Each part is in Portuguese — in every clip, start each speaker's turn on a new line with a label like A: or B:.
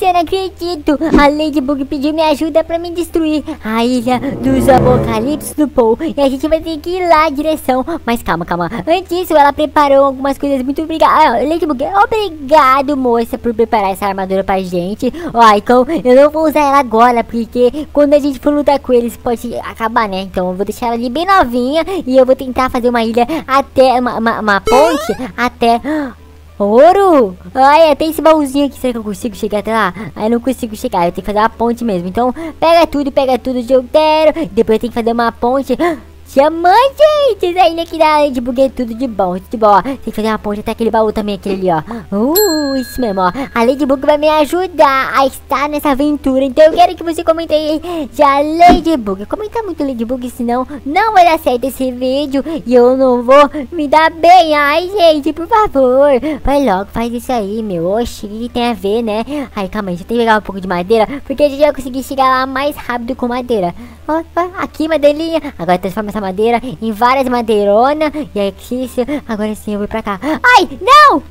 A: Eu não acredito. A Ladybug pediu minha ajuda pra me destruir a ilha dos apocalipse do Paul. E a gente vai ter que ir lá a direção. Mas calma, calma. Antes disso, ela preparou algumas coisas. Muito obrigada. Ah, Ladybug, obrigado, moça, por preparar essa armadura pra gente. Ó, então eu não vou usar ela agora, porque quando a gente for lutar com eles, pode acabar, né? Então eu vou deixar ela ali bem novinha. E eu vou tentar fazer uma ilha até, uma, uma, uma ponte até... Ouro! Ai, tem esse baúzinho aqui. Será que eu consigo chegar até lá? Ai, não consigo chegar. Eu tenho que fazer uma ponte mesmo. Então, pega tudo, pega tudo que eu quero. Depois eu tenho que fazer uma ponte. Diamante, gente! Ilha aqui da de buguei tudo de bom, de bom, ó. Tem que fazer uma ponte até aquele baú também, aquele ali, ó. Uh, isso mesmo, ó. A Ladybug vai me ajudar a estar nessa aventura. Então eu quero que você comente aí já Ladybug. Comenta muito Ladybug, senão não vai dar certo esse vídeo. E eu não vou me dar bem. Ai, gente, por favor. Vai logo, faz isso aí, meu. Oxi, o que tem a ver, né? Ai, calma aí, deixa eu pegar um pouco de madeira. Porque a gente vai conseguir chegar lá mais rápido com madeira. Ó, ó, aqui, madeirinha. Agora transforma essa madeira em várias madeironas. E isso, agora sim eu vou pra cá. Ai, não!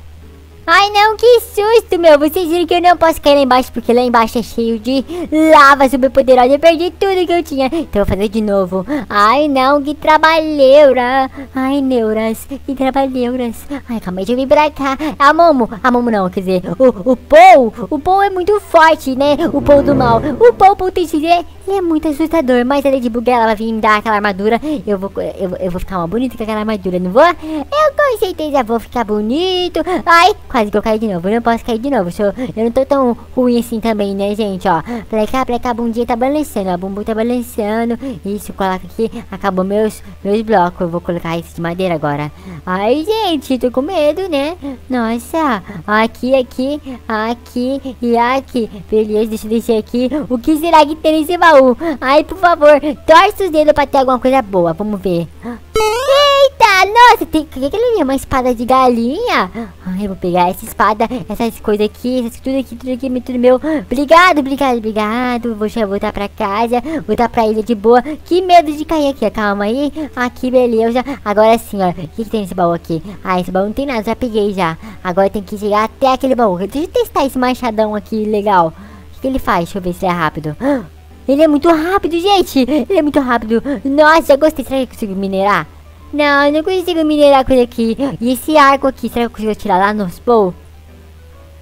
A: Ai, não, que susto, meu. Vocês viram que eu não posso cair lá embaixo, porque lá embaixo é cheio de lava super poderosa. Eu perdi tudo que eu tinha. Então eu vou fazer de novo. Ai, não, que trabalheira. Ai, neuras, que trabalheiras. Ai, calma aí, deixa eu vir pra cá. A Momo, a Momo não, quer dizer, o, o Paul, o Paul é muito forte, né? O Paul do mal. O Paul, por dizer, ele é muito assustador. Mas a Ladybug, ela vai vir me dar aquela armadura. Eu vou, eu, eu vou ficar uma bonita com aquela armadura, não vou? Eu com certeza vou ficar bonito. Ai, quase que eu caí de novo. Eu não posso cair de novo. Eu, eu não tô tão ruim assim também, né, gente? Ó, pra cá, pra cá, a bundinha tá balançando. Ó, a bumbum tá balançando. Isso, coloca aqui. Acabou meus, meus blocos. Eu vou colocar esse de madeira agora. Ai, gente, tô com medo, né? Nossa. Aqui, aqui, aqui e aqui. Beleza, deixa eu descer aqui. O que será que tem nesse baú? Ai, por favor, torce os dedos pra ter alguma coisa boa. Vamos ver. Eita, nossa, tem que aquele ali? Uma espada de galinha? Ai, eu vou pegar essa espada, essas coisas aqui, essas, tudo aqui, tudo aqui, tudo meu. Obrigado, obrigado, obrigado. Vou já voltar pra casa, voltar pra ilha de boa. Que medo de cair aqui, calma aí. Aqui, beleza. Agora sim, ó. O que, que tem nesse baú aqui? Ah, esse baú não tem nada, já peguei já. Agora tem que chegar até aquele baú. Deixa eu testar esse machadão aqui, legal. O que, que ele faz? Deixa eu ver se é rápido. Ele é muito rápido, gente. Ele é muito rápido. Nossa, gostei. Será que eu consigo minerar? Não, eu não consigo minerar coisa aqui. E esse arco aqui, será que eu consigo tirar lá nos bowl?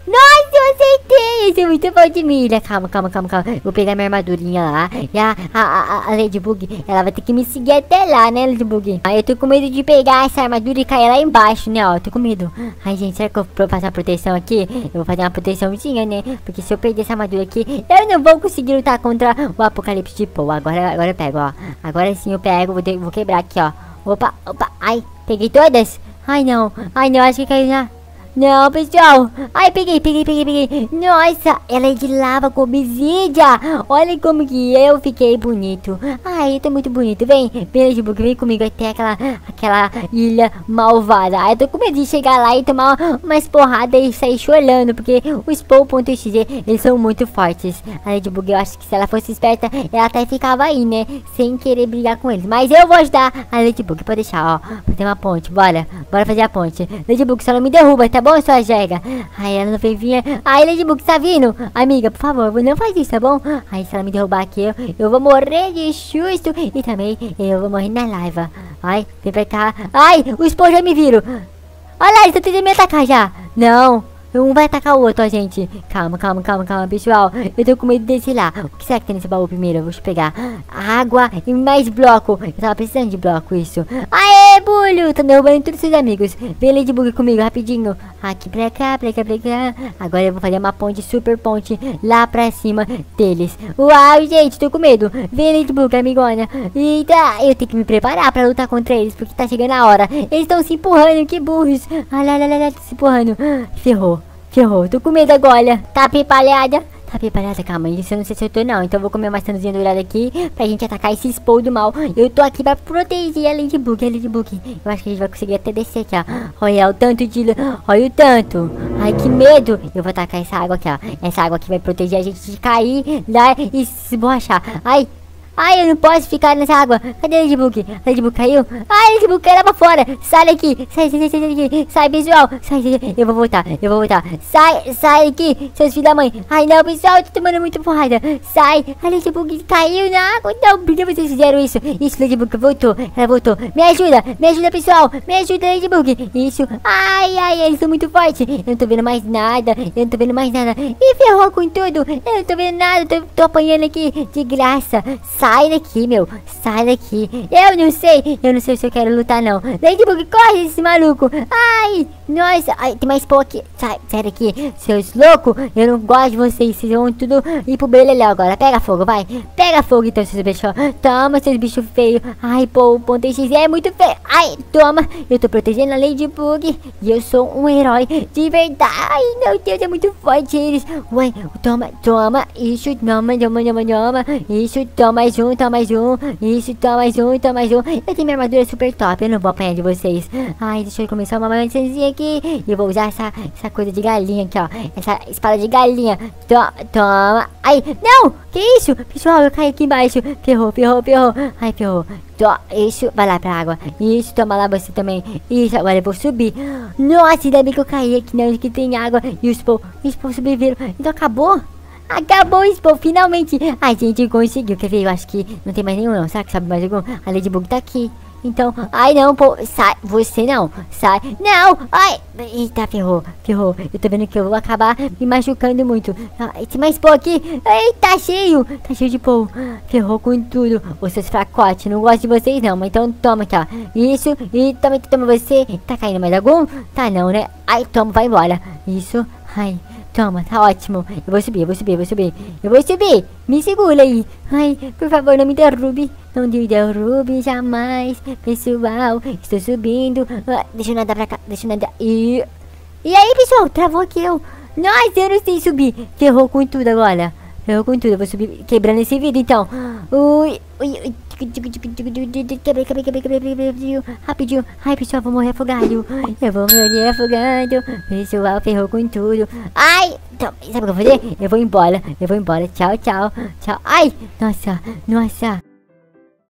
A: Nossa, eu acertei! Isso é muito bom de milha. Calma, calma, calma, calma. Vou pegar minha armadurinha lá. E a, a, a, a Ladybug, ela vai ter que me seguir até lá, né, Ladybug? Aí eu tô com medo de pegar essa armadura e cair lá embaixo, né, ó. Eu tô com medo. Ai, gente, será que eu vou fazer uma proteção aqui? Eu vou fazer uma proteçãozinha, né? Porque se eu perder essa armadura aqui, eu não vou conseguir lutar contra o apocalipse de Paul. Agora, agora eu pego, ó. Agora sim eu pego, vou, vou quebrar aqui, ó. Opa, opa, ai, peguei todas? Ai, não, ai, não, acho que caiu já. Não, pessoal. Ai, peguei, peguei, peguei, peguei. Nossa, ela é de lava com obsidia. Olha como que eu fiquei bonito. Ai, eu tô muito bonito. Vem, vem, Jibuque, vem comigo até aquela, aquela ilha malvada. Ai, eu tô com medo de chegar lá e tomar umas porradas e sair chorando. Porque os Paul.xg, eles são muito fortes. A Ladybug, eu acho que se ela fosse esperta, ela até ficava aí, né? Sem querer brigar com eles. Mas eu vou ajudar a Ladybug. Pode deixar, ó. Fazer uma ponte, bora. Bora fazer a ponte. Ladybug, só não me derruba, tá bom? Bom, sua jega? Ai, ela não veio vir. Ai, Ladybug, tá vindo? Amiga, por favor, não faz isso, tá bom? Ai, se ela me derrubar aqui, eu, eu vou morrer de susto. E também eu vou morrer na lava. Ai, vem pra cá. Ai, os pôs já me viram. Olha lá, eles estão tentando me atacar já. Não. Um vai atacar o outro, ó, gente. Calma, calma, calma, calma, pessoal. Eu tô com medo desse lá. O que será que tem nesse baú primeiro? Eu vou pegar água e mais bloco. Eu tava precisando de bloco, isso. Bulho! Tô derrubando todos os seus amigos. Vem Ladybug comigo, rapidinho. Aqui pra cá, pra cá, pra cá. Agora eu vou fazer uma ponte, super ponte, lá pra cima deles. Uau, gente, tô com medo. Vem Ladybug, amigona. Eita, eu tenho que me preparar pra lutar contra eles, porque tá chegando a hora. Eles estão se empurrando, que burros. Olha, olha, olha, se empurrando. Ferrou. Ferrou, tô com medo agora. Tá preparada? Tá preparada? Calma, isso eu não sei se eu tô não. Então eu vou comer uma maçãzinha dourada aqui pra gente atacar esse Spool do mal. Eu tô aqui pra proteger a Ladybug, a Ladybug. Eu acho que a gente vai conseguir até descer aqui, ó. Olha o tanto de... Olha o tanto. Ai, que medo. Eu vou atacar essa água aqui, ó. Essa água aqui vai proteger a gente de cair lá e se borrachar. Ai, Ai, eu não posso ficar nessa água. Cadê Ladybug? A Ladybug caiu? Ai, a Ladybug caiu lá pra fora. Sai daqui. Sai, sai, sai, sai. Sai, pessoal. Sai, sai. Eu vou voltar. Eu vou voltar. Sai, sai daqui, seus filhos da mãe. Ai, não, pessoal. Eu tô tomando muita porrada. Sai. A Ladybug caiu na água. Não, por que vocês fizeram isso? Isso, Ladybug voltou. Ela voltou. Me ajuda. Me ajuda, pessoal. Me ajuda, Ladybug. Isso. Ai, ai, eles são muito fortes. Eu não tô vendo mais nada. Eu não tô vendo mais nada. E ferrou com tudo. Eu não tô vendo nada. Tô, tô apanhando aqui de graça. Sai daqui, meu. Sai daqui. Eu não sei. Eu não sei se eu quero lutar, não. Ladybug, corre esse maluco. Ai, nossa. Ai, tem mais pau aqui. Sai, sai daqui. Seus loucos. Eu não gosto de vocês. Vocês vão tudo ir pro beleléu agora. Pega fogo, vai. Pega fogo, então, seus bichos. Toma, seus bichos feios. Ai, pô, o ponto X é muito feio. Ai, toma. Eu tô protegendo a Ladybug. E eu sou um herói de verdade. Ai, meu Deus, é muito forte eles. Ué, toma, toma. Isso, toma, toma, toma, toma. Isso, toma mais um, toma mais um. Isso, toma mais um, toma mais um. Eu tenho minha armadura super top. Eu não vou apanhar de vocês. Ai, deixa eu começar uma maçãzinha aqui. E eu vou usar essa, essa coisa de galinha aqui, ó. Essa espada de galinha. Toma, toma. Ai, não! Que isso? Pessoal, eu caí aqui embaixo. Ferrou, ferrou, ferrou. Ai, ferrou. Tó, isso, vai lá pra água. Isso, toma lá você também. Isso, agora eu vou subir. Nossa, ainda bem que eu caí aqui, não, que tem água. E os povos, os sobreviveram. Então acabou? Acabou o Expo, finalmente! A gente conseguiu, quer ver? Eu acho que não tem mais nenhum não, será que sabe mais algum? A Ladybug tá aqui. Então, ai não, pô, sai, você não, sai, não, ai, eita, ferrou, ferrou, eu tô vendo que eu vou acabar me machucando muito, ai, tem mais pô aqui, eita, tá cheio, tá cheio de pô, ferrou com tudo, os seus fracotes, não gosto de vocês não, mas então toma aqui, ó, isso, e também toma você, tá caindo mais algum? Tá não, né, ai, toma, vai embora, isso, ai, Toma, tá ótimo. Eu vou subir, eu vou subir, eu vou subir. Eu vou subir. Me segura aí. Ai, por favor, não me derrube. Não me derrube jamais. Pessoal, estou subindo. Ah, deixa eu nadar pra cá. Deixa eu nadar. E, e aí, pessoal? Travou aqui eu. Nossa, eu não sei subir. Ferrou com tudo agora. Ferrou com tudo. Eu vou subir quebrando esse vidro, então. Ui, ui, ui. Rapidinho. Ai, pessoal, vou morrer afogado. Eu vou morrer afogado. Pessoal, ferrou com tudo. Ai, então, sabe o que eu vou fazer? Eu vou embora, eu vou embora. Tchau, tchau, tchau. Ai, nossa, nossa.